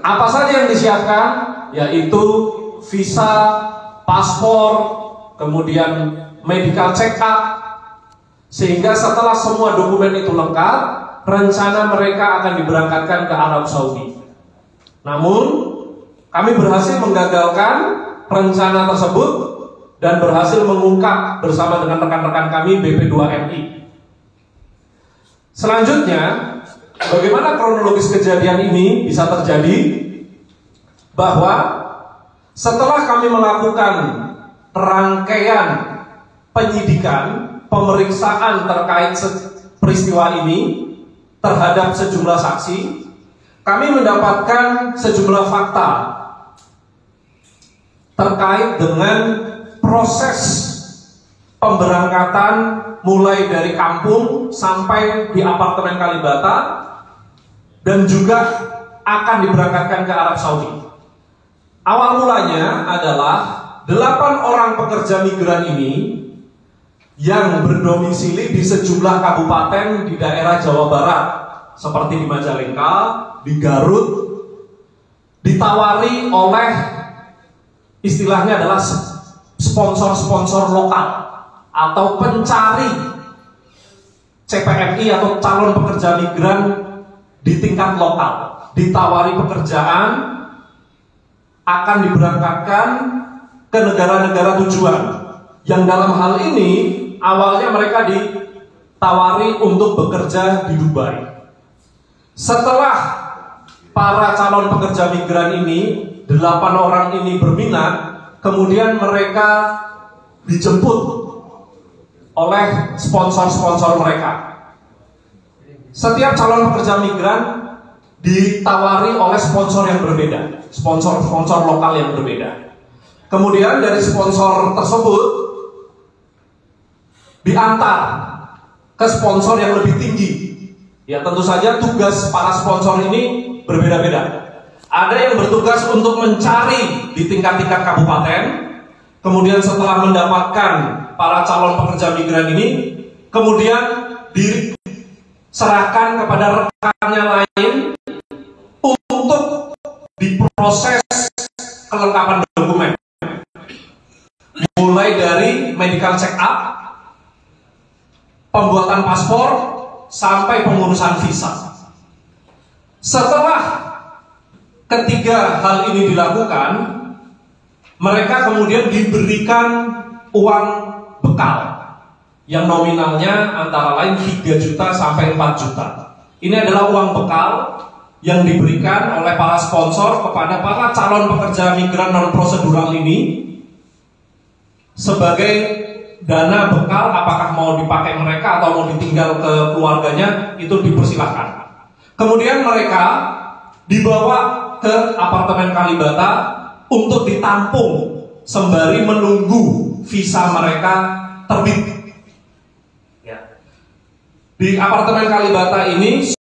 Apa saja yang disiapkan? Yaitu visa, paspor, kemudian medical check up, sehingga setelah semua dokumen itu lengkap, rencana mereka akan diberangkatkan ke Arab Saudi. Namun, kami berhasil menggagalkan rencana tersebut dan berhasil mengungkap bersama dengan rekan-rekan kami BP2MI. Selanjutnya, bagaimana kronologis kejadian ini bisa terjadi? Bahwa setelah kami melakukan rangkaian penyidikan, pemeriksaan terkait peristiwa ini terhadap sejumlah saksi, kami mendapatkan sejumlah fakta terkait dengan proses pemberangkatan mulai dari kampung sampai di apartemen Kalibata dan juga akan diberangkatkan ke Arab Saudi. Awal mulanya adalah delapan orang pekerja migran ini yang berdomisili di sejumlah kabupaten di daerah Jawa Barat seperti di Majalengka, di Garut, ditawari oleh istilahnya adalah sponsor-sponsor lokal atau pencari CPMI atau calon pekerja migran di tingkat lokal. Ditawari pekerjaan akan diberangkatkan ke negara-negara tujuan. Yang dalam hal ini awalnya mereka ditawari untuk bekerja di Dubai. Setelah para calon pekerja migran ini delapan orang ini berminat kemudian mereka dijemput oleh sponsor-sponsor mereka. Setiap calon pekerja migran ditawari oleh sponsor yang berbeda, sponsor-sponsor lokal yang berbeda. Kemudian dari sponsor tersebut diantar ke sponsor yang lebih tinggi. Ya tentu saja tugas para sponsor ini berbeda-beda. Ada yang bertugas untuk mencari di tingkat-tingkat kabupaten, kemudian setelah mendapatkan para calon pekerja migran ini, kemudian diserahkan kepada rekannya lain untuk diproses kelengkapan dokumen. Mulai dari medical check up, pembuatan paspor, sampai pengurusan visa. Setelah ketiga hal ini dilakukan, mereka kemudian diberikan uang bekal yang nominalnya antara lain 3 juta sampai 4 juta. Ini adalah uang bekal yang diberikan oleh para sponsor kepada para calon pekerja migran non prosedural ini sebagai dana bekal apakah mau dipakai mereka atau mau ditinggal ke keluarganya itu dipersilahkan. Kemudian mereka dibawa ke apartemen Kalibata untuk ditampung sembari menunggu visa mereka terbit. Di apartemen Kalibata ini